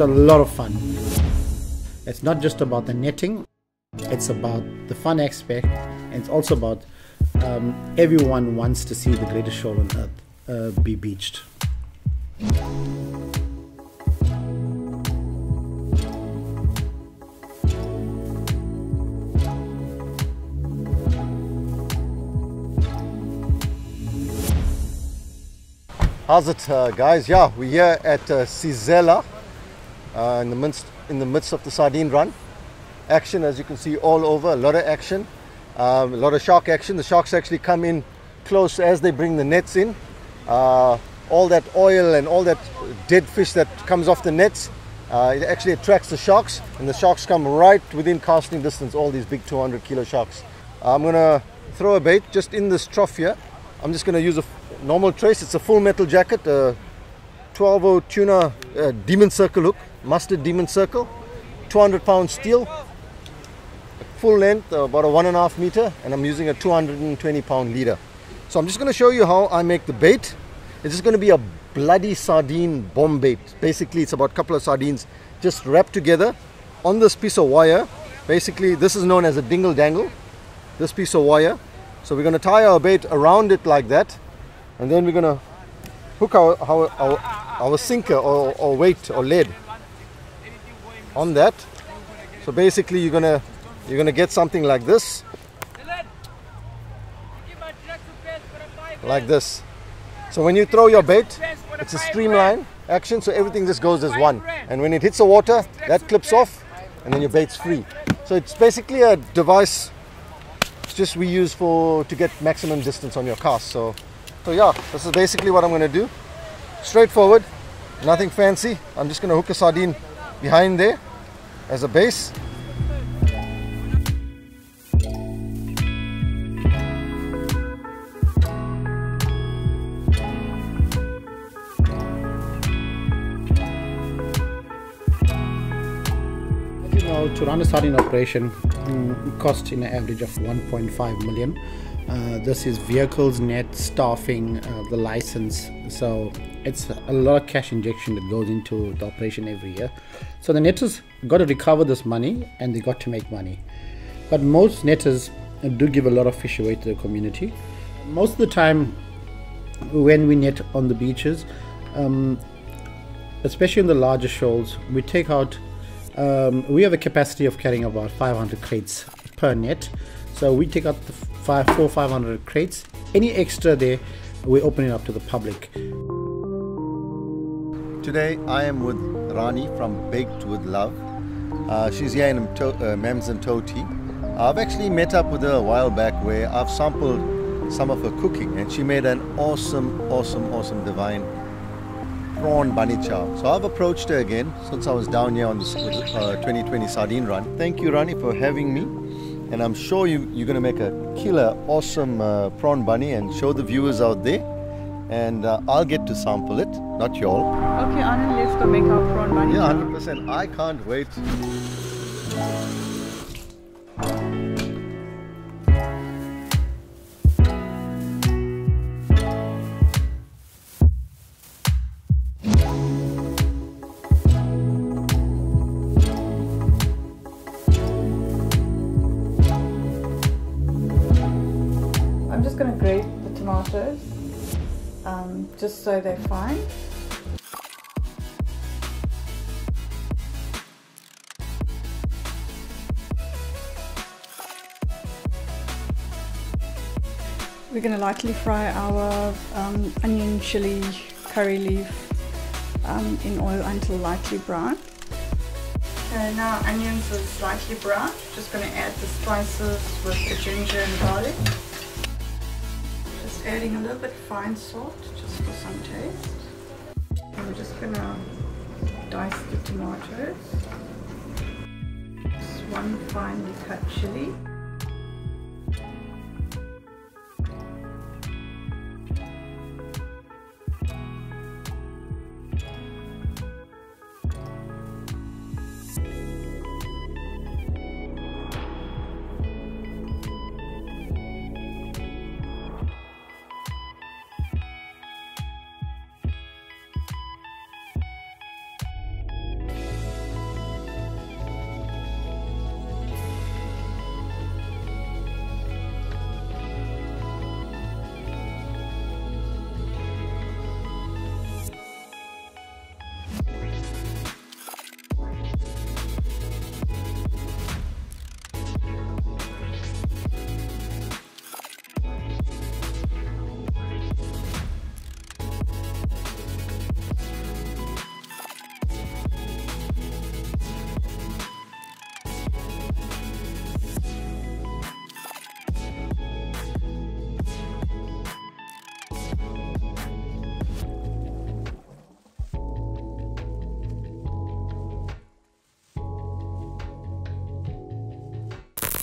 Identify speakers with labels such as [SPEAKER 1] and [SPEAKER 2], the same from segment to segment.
[SPEAKER 1] it's a lot of fun. It's not just about the netting, it's about the fun aspect, and it's also about um, everyone wants to see the greatest shoal on earth uh, be beached.
[SPEAKER 2] How's it, uh, guys? Yeah, we're here at uh, Sezela uh, in the midst in the midst of the sardine run. Action, as you can see, all over. A lot of action, um, a lot of shark action. The sharks actually come in close as they bring the nets in. Uh, all that oil and all that dead fish that comes off the nets, uh, it actually attracts the sharks, and the sharks come right within casting distance. All these big 200 kilo sharks. I'm gonna throw a bait just in this trough here. I'm just gonna use a normal trace. It's a full metal jacket, a 12 tuna uh, demon circle hook, Mustad demon circle, 200 pound steel, full length, uh, about a one and a half meter, and I'm using a 220 pound leader. So I'm just going to show you how I make the bait. It's just going to be a bloody sardine bomb bait. Basically, it's about a couple of sardines just wrapped together on this piece of wire. Basically, this is known as a dingle dangle. This piece of wire. So we're going to tie our bait around it like that and then we're gonna hook our our, our, our sinker or, or weight or lead on that. So basically you're gonna you're gonna get something like this. Like this. So when you throw your bait it's a streamline action so everything just goes as one. And when it hits the water that clips off and then your bait's free. So it's basically a device it's just we use for to get maximum distance on your cast. So so yeah, this is basically what I'm to do. Straightforward, nothing fancy. I'm just to hook a sardine behind there as a base.
[SPEAKER 1] As you know, to run a starting operation mm, costs in an average of 1.5 million. Uh, this is vehicles, net, staffing, uh, the license. So it's a lot of cash injection that goes into the operation every year. So the netters got to recover this money and they got to make money. But most netters do give a lot of fish away to the community. Most of the time, when we net on the beaches, um, especially in the larger shoals, we take out. Um, we have a capacity of carrying about 500 crates per net. So we take out the five, four, 500 crates. Any extra there, we open it up to the public.
[SPEAKER 2] Today I am with Rani from Baked with Love. Uh, she's here in uh, Amanzimtoti. I've actually met up with her a while back where I've sampled some of her cooking and she made an awesome, awesome, awesome divine prawn bunny chow. So I've approached her again since I was down here on the uh, 2020 sardine run. Thank you Rani for having me and I'm sure you, you're going to make a killer, awesome uh, prawn bunny and show the viewers out there. And uh, I'll get to sample it, not y'all.
[SPEAKER 3] Okay, Anand, let's go make our prawn bunny.
[SPEAKER 2] Yeah, 100%. I can't wait.
[SPEAKER 3] Um, just so they're fine. We're going to lightly fry our um, onion, chili, curry leaf um, in oil until lightly brown. Okay, now onions are slightly brown. Just going to add the spices with the ginger and garlic adding a little bit fine salt just for some taste. And we're just gonna dice the tomatoes. Just one finely cut chili.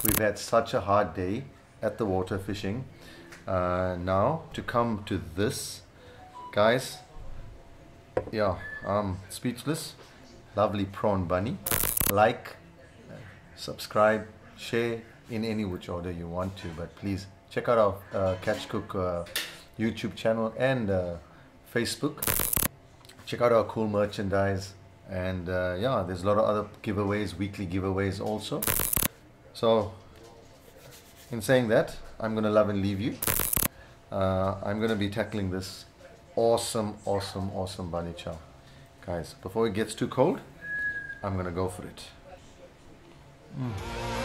[SPEAKER 2] We've had such a hard day at the water fishing. Uh, now to come to this, guys. Yeah, I'm speechless. Lovely prawn bunny. Like, subscribe, share in any which order you want to, but please check out our uh, Catch Cook uh, YouTube channel and uh, Facebook. Check out our cool merchandise, and uh, yeah, there's a lot of other giveaways, weekly giveaways also. So, in saying that, I'm going to love and leave you. Uh, I'm going to be tackling this awesome, awesome, awesome bunny chow. Guys, before it gets too cold, I'm going to go for it. Mm.